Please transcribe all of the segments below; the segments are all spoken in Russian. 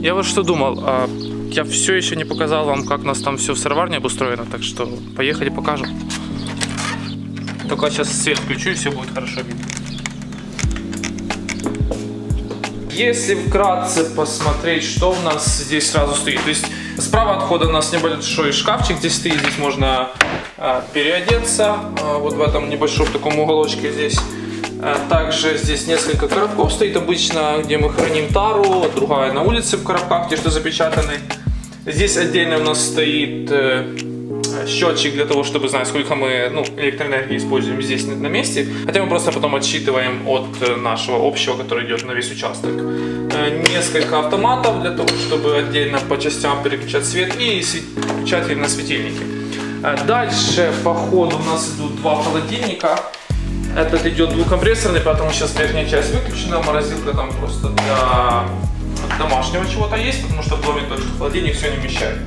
Я вот что думал, а, я все еще не показал вам, как у нас там все в сыроварне обустроено, так что поехали покажем. Только сейчас свет включу и все будет хорошо видно. Если вкратце посмотреть, что у нас здесь сразу стоит. То есть справа от входа у нас небольшой шкафчик здесь стоит. Здесь можно э, переодеться. Э, вот в этом небольшом таком уголочке здесь. Э, также здесь несколько коробков стоит обычно, где мы храним тару. Другая на улице в коробках, те, что запечатаны. Здесь отдельно у нас стоит счетчик для того, чтобы знать, сколько мы ну, электроэнергии используем здесь на месте. Хотя мы просто потом отсчитываем от э, нашего общего, который идет на весь участок. Э, несколько автоматов для того, чтобы отдельно по частям переключать свет и включатель на светильнике. Э, дальше по ходу у нас идут два холодильника. Этот идет двухкомпрессорный, поэтому сейчас верхняя часть выключена, морозилка там просто для домашнего чего-то есть, потому что в доме только холодильник все не вмещает.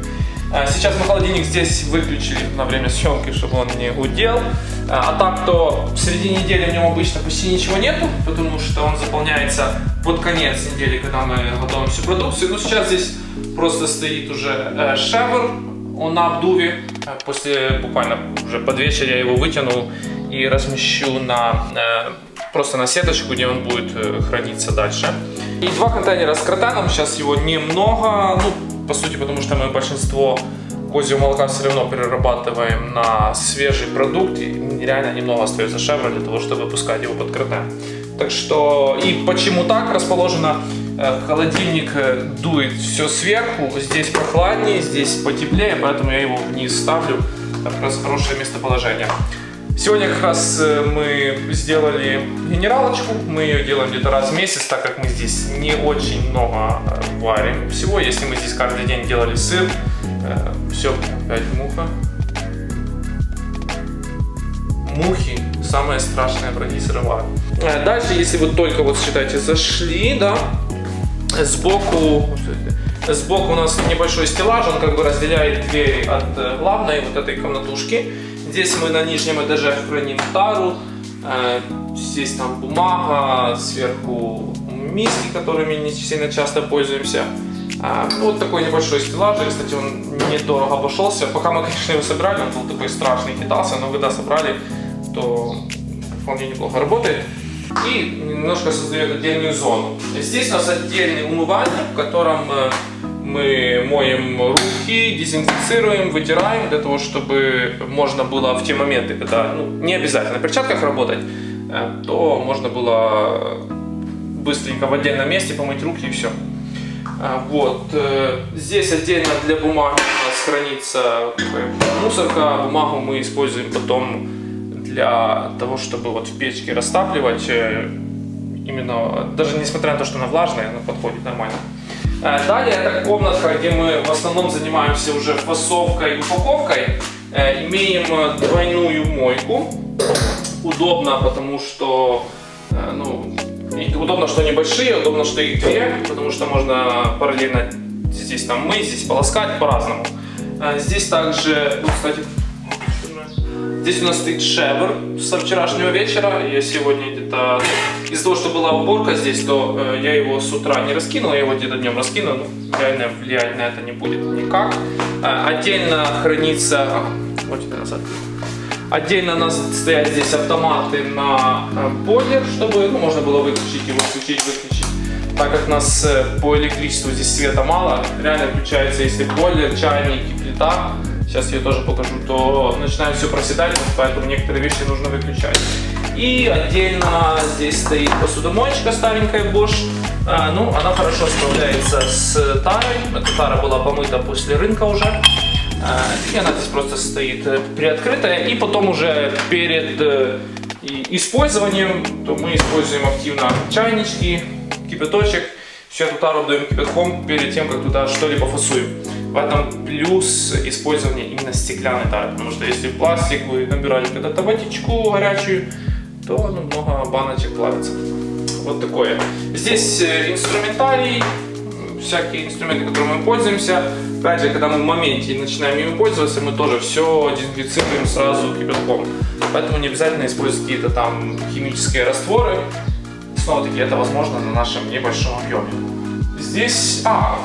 А, сейчас мы холодильник здесь выключили на время съемки, чтобы он не гудел. А, а так, то в середине недели в нем обычно почти ничего нету, потому что он заполняется под конец недели, когда мы готовим всю продукцию. Но сейчас здесь просто стоит уже э, шевр, он на обдуве. А, после буквально уже под вечер я его вытяну и размещу на, э, просто на сеточку, где он будет э, храниться дальше. И два контейнера с кротаном, сейчас его немного, ну, по сути, потому что мы большинство козьего молока все равно перерабатываем на свежий продукт, и реально немного остается шевра для того, чтобы выпускать его под КРТ. Так что, и почему так расположено, э, холодильник э, дует все сверху, здесь прохладнее, здесь потеплее, поэтому я его вниз ставлю, как раз хорошее местоположение. Сегодня как раз э, мы сделали генералочку. Мы ее делаем где-то раз в месяц, так как мы здесь не очень много варим всего. Если мы здесь каждый день делали сыр, все, опять муха. Мухи самое страшное сыровары. Дальше, если вы только вот считайте зашли, да, сбоку, сбоку у нас небольшой стеллаж, он как бы разделяет двери от главной вот этой комнатушки. Здесь мы на нижнем этаже храним тару. Э, здесь там бумага, сверху миски, которыми не сильно часто пользуемся. А, ну, вот такой небольшой стеллаж, кстати, он недорого обошелся. Пока мы, конечно, его собирали, он был такой страшный, хитался, но когда собрали, то вполне неплохо работает. И немножко создает отдельную зону. Здесь у нас отдельный умывальник, в котором э, мы моем руки, дезинфицируем, вытираем для того, чтобы можно было в те моменты, когда ну, не обязательно в перчатках работать, э, то можно было быстренько в отдельном месте помыть руки и все. Э, вот. Э, здесь отдельно для бумаги у нас хранится мусорка. Бумагу мы используем потом для того, чтобы вот в печке растапливать. Именно, даже несмотря на то, что она влажная, она подходит нормально. Э, далее это комнатка, где мы в основном занимаемся уже фасовкой и упаковкой. Э, имеем э, двойную мойку. Удобно, потому что ну, удобно, что небольшие, удобно, что их две, потому что можно параллельно здесь там мыть, здесь полоскать по-разному. Здесь также, ну, кстати, Здесь у нас стоит шевр со вчерашнего вечера. Я сегодня где-то... Ну, из-за того, что была уборка здесь, то э, я его с утра не раскинул, я его где-то днем раскину. Ну, реально влиять на это не будет никак. Э, отдельно хранится... А, вот это назад. Отдельно у нас стоят здесь автоматы на э, бойлер, чтобы ну, можно было выключить его, включить, выключить. Так как у нас э, по электричеству здесь света мало, реально включается, если бойлер, чайник и плита, сейчас я тоже покажу, то начинает все проседать, поэтому некоторые вещи нужно выключать. И отдельно здесь стоит посудомоечка старенькая Bosch. А, ну, она хорошо справляется с тарой. Эта тара была помыта после рынка уже. А, и она здесь просто стоит э, приоткрытая. И потом уже перед э, использованием, то мы используем активно чайнички, кипяточек. Всю эту тару даем кипятком перед тем, как туда что-либо фасуем. В этом плюс использования именно стеклянной тары, потому что если пластик вы набирали когда-то водичку горячую, то ну, много баночек плавится. Вот такое. Здесь э, инструментарий, всякие инструменты, которыми мы пользуемся. Опять же, когда мы в моменте начинаем ими пользоваться, мы тоже все дезинфицируем сразу кипятком. Поэтому не обязательно использовать какие-то там химические растворы. Снова-таки это возможно на нашем небольшом объеме. здесь... А,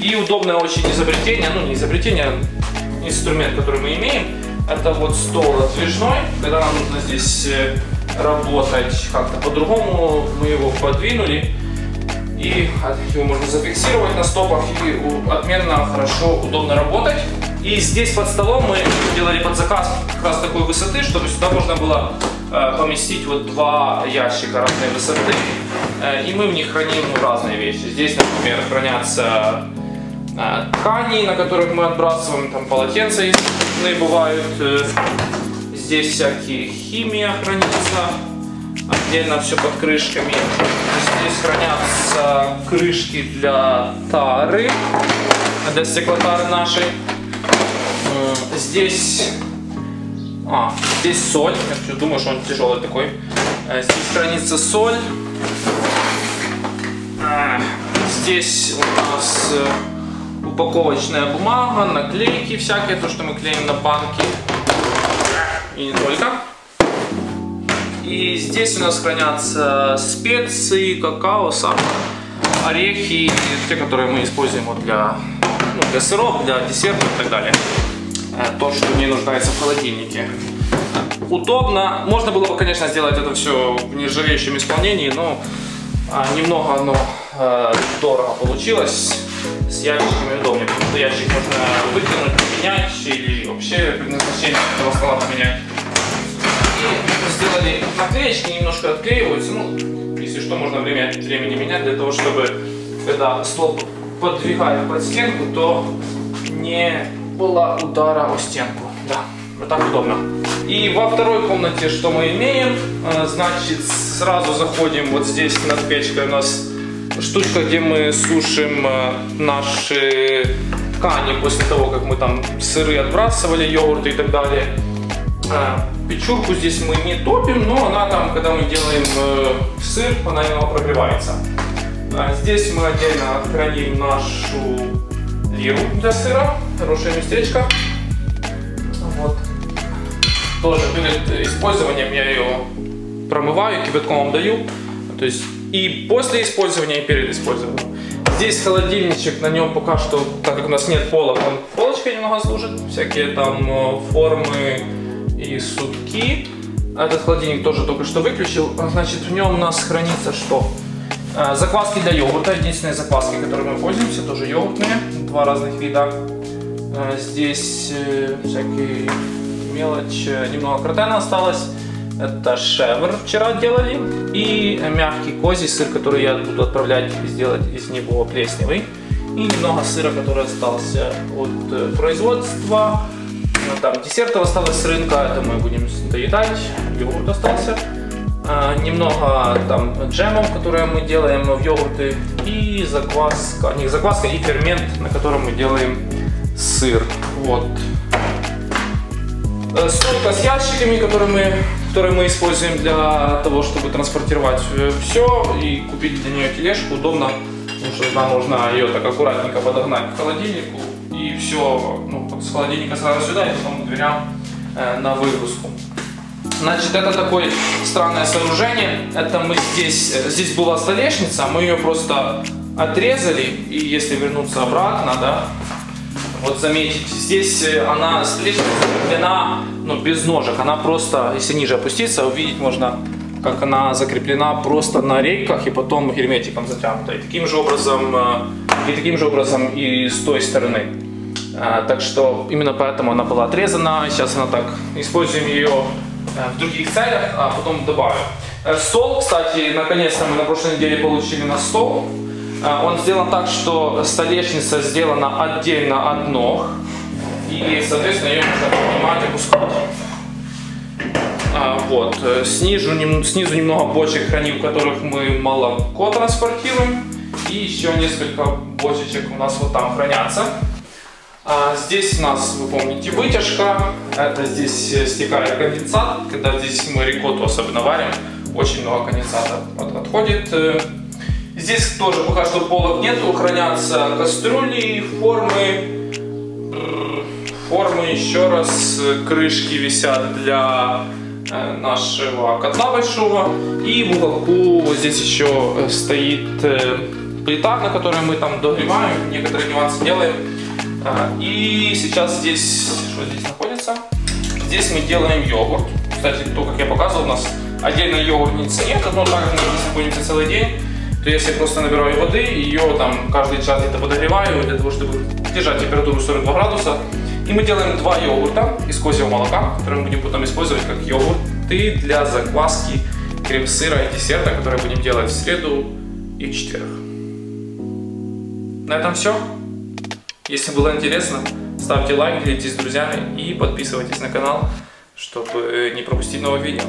и удобное очень изобретение, ну не изобретение, а инструмент, который мы имеем. Это вот стол раздвижной, когда нам нужно здесь э, работать как-то по-другому, мы его подвинули. И его можно зафиксировать на стопах и отменно, хорошо, удобно работать. И здесь под столом мы делали под заказ как раз такой высоты, чтобы сюда можно было э, поместить вот два ящика разной высоты. Э, и мы в них храним ну, разные вещи. Здесь, например, хранятся э, ткани, на которых мы отбрасываем, там полотенца естественные бывают. Э, здесь всякие химия хранится, отдельно все под крышками. Здесь хранятся крышки для тары, для стеклотары нашей. Здесь, а, здесь соль. Я думаю, что он тяжелый такой. Здесь хранится соль. Здесь у нас упаковочная бумага, наклейки всякие, то, что мы клеим на банки. И не только. И здесь у нас хранятся специи, какао, сахар, орехи, те, которые мы используем вот для, ну, для сыров, для десертов и так далее. Э, то, что не нуждается в холодильнике. Удобно. Можно было бы, конечно, сделать это все в нержавеющем исполнении, но а, немного оно э, дорого получилось. С ящиками удобнее, потому что ящик можно выкинуть, поменять или вообще предназначение этого стола поменять. И сделали наклеечки, немножко отклеиваются. Ну, если что, можно время от времени менять для того, чтобы когда стол подвигали под стенку, то не было удара о стенку. Да, вот так удобно. И во второй комнате что мы имеем? Э, значит, сразу заходим вот здесь над печкой у нас штучка, где мы сушим э, наши ткани после того, как мы там сыры отбрасывали, йогурты и так далее. Э, печурку здесь мы не топим, но она там, когда мы делаем сыр, она немного прогревается. Здесь мы отдельно храним нашу лиру для сыра, хорошее местечко. Вот. Тоже перед использованием я ее промываю, кипятком даю. То есть и после использования, и перед использованием. Здесь холодильничек, на нем пока что, так как у нас нет полок, он полочкой немного служит. Всякие там э, формы и сутки. Этот холодильник тоже только что выключил. Значит, в нем у нас хранится что? Э, закваски для йогурта. Единственные закваски, которыми мы пользуемся, тоже йогуртные. Два разных вида. Э, здесь всякие мелочь, немного кротена осталось. Это шевр вчера делали. И мягкий козий сыр, который я буду отправлять сделать из него плесневый. И немного сыра, который остался от э, производства. Ну, там десертов осталось с рынка, это мы будем доедать. Йогурт остался. А, немного там джемов, которые мы делаем в йогурты. И закваска, не закваска, и фермент, на котором мы делаем сыр. Вот. Э, стойка с ящиками, которые мы, которые мы используем для того, чтобы транспортировать э, все и купить для нее тележку удобно, потому что нам нужно ее так аккуратненько подогнать к холодильнику и все ну, с холодильника сразу сюда и потом к дверям э, на выгрузку. Значит, это такое странное сооружение. Это мы здесь, э, здесь была столешница, мы ее просто отрезали, и если вернуться обратно, да, вот заметить, здесь э, она слишком закреплена, ну, без ножек. Она просто, если ниже опуститься, увидеть можно, как она закреплена просто на рейках и потом герметиком затянута. И таким же образом, э, и таким же образом и с той стороны. Э, так что именно поэтому она была отрезана. Сейчас она так, используем ее в других целях, а потом добавим. Стол, кстати, наконец-то мы на прошлой неделе получили на стол. Он сделан так, что столешница сделана отдельно от ног. И, соответственно, ее можно опускать. А, вот. Снизу, снизу немного бочек храним, в которых мы молоко транспортируем. И еще несколько бочечек у нас вот там хранятся. А здесь у нас, вы помните, вытяжка. Это здесь стекает конденсат. Когда здесь мы рикотту особенно варим, очень много конденсата отходит. Здесь тоже пока что полок нету, хранятся кастрюли, формы, формы еще раз, крышки висят для нашего котла большого. И в уголку вот здесь еще стоит плита, на которой мы там догреваем, некоторые нюансы делаем. И сейчас здесь, что здесь находится? Здесь мы делаем йогурт. Кстати, то, как я показывал, у нас отдельно йогуртницы нет, но так как мы здесь находимся целый день, то если я просто набираю воды, ее там каждый час где-то подогреваю для того, чтобы держать температуру 42 градуса. И мы делаем два йогурта из козьего молока, которые мы будем потом использовать как йогурты для закваски крем-сыра и десерта, который будем делать в среду и четверг. На этом все. Если было интересно, ставьте лайк, делитесь с друзьями и подписывайтесь на канал, чтобы не пропустить новые видео.